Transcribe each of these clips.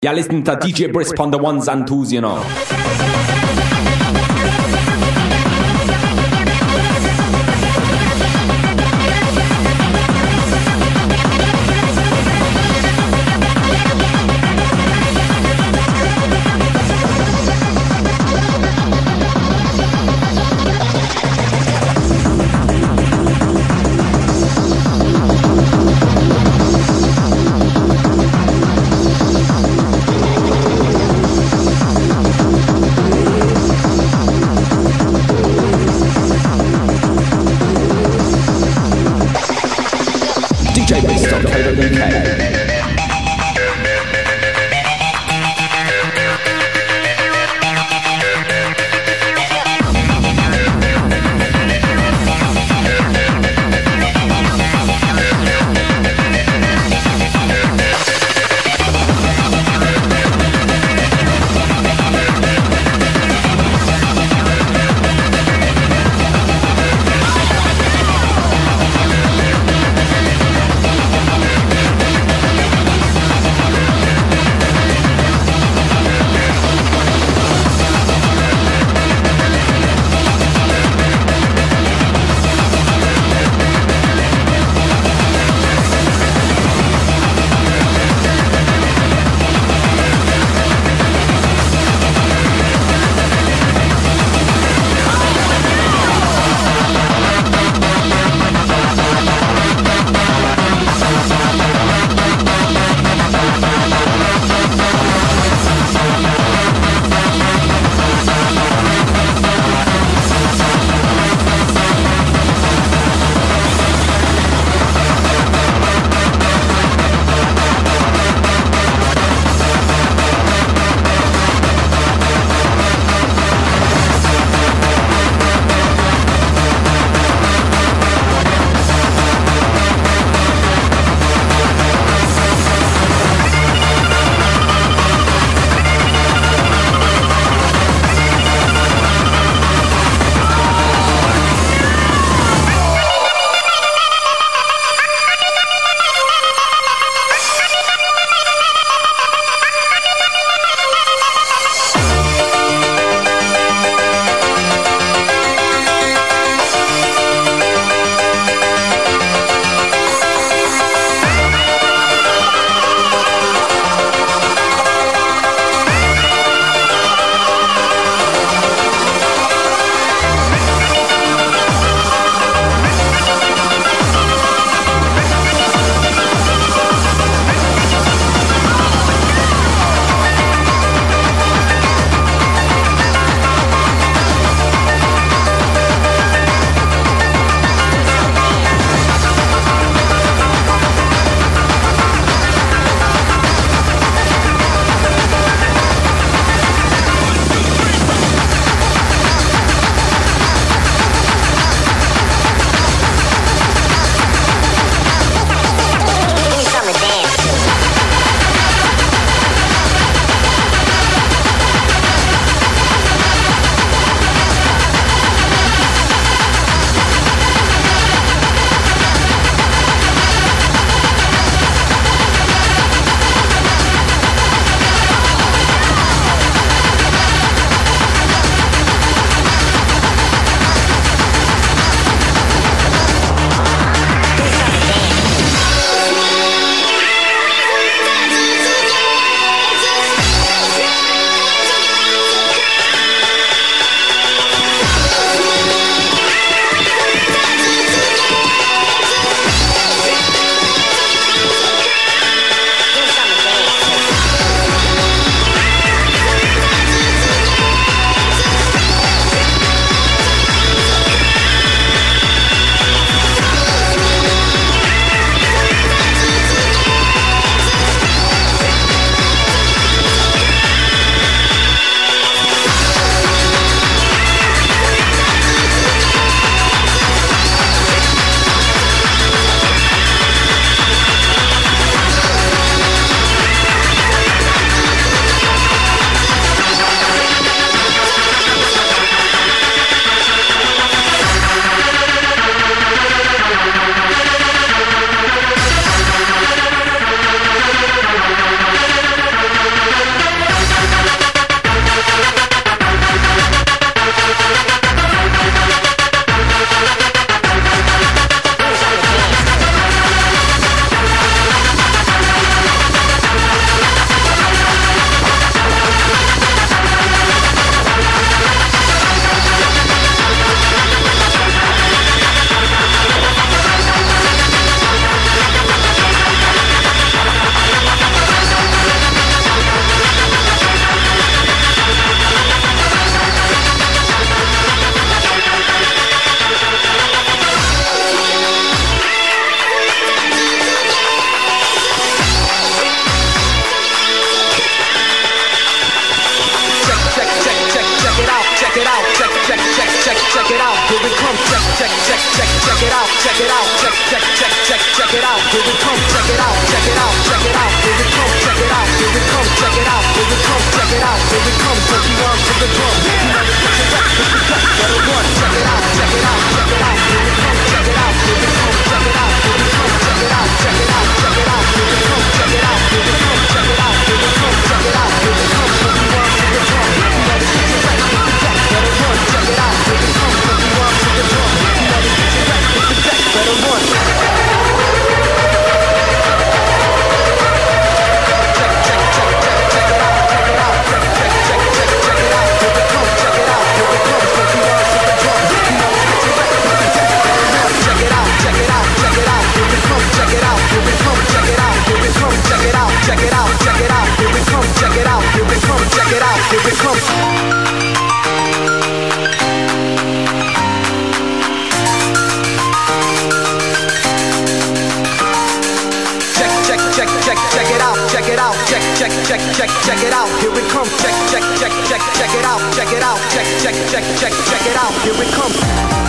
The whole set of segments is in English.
You're listening to DJ Brisk on the ones and twos, you know. it comes. check, check, check it out, check it out, check, check, check, check, check it out. Here we come. check, check, check, check, check it out, check it out, check, check, check, check, check it out. Here we come.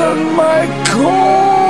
on my core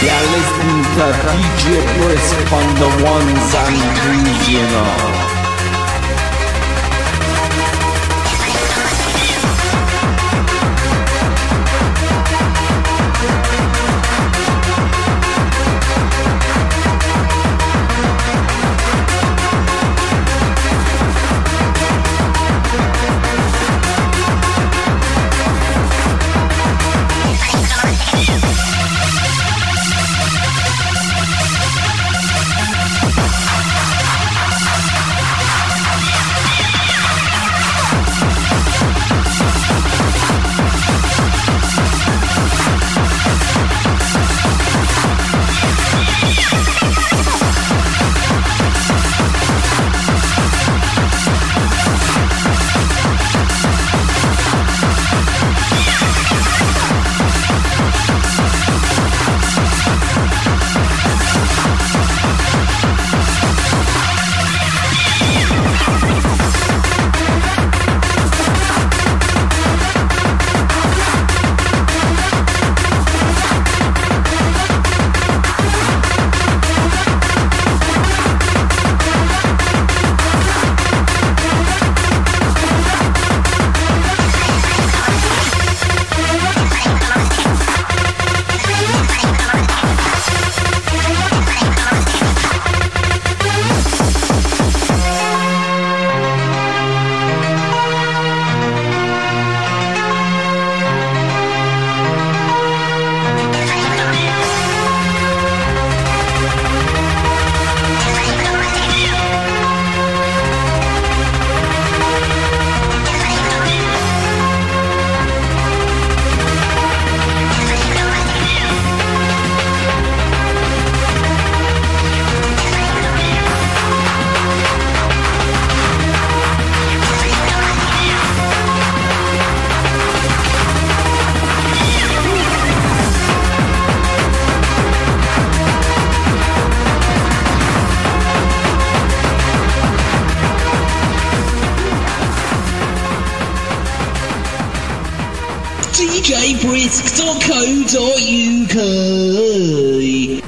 You're listening to DJ Brisk on the ones and twos, you djbrisk.co.uk.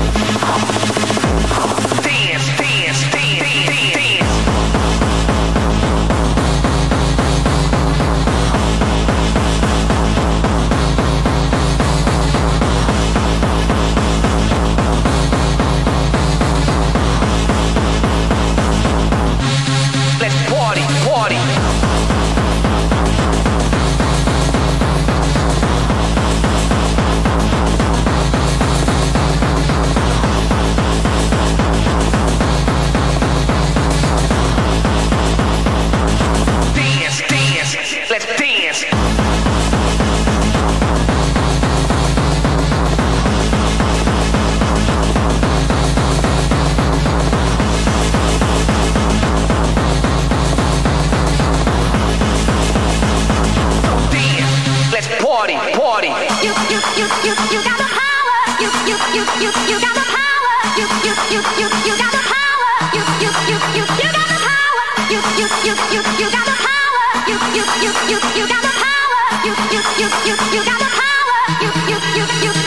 you got the power. You, you, you, you, you got the power. You, you, you, you.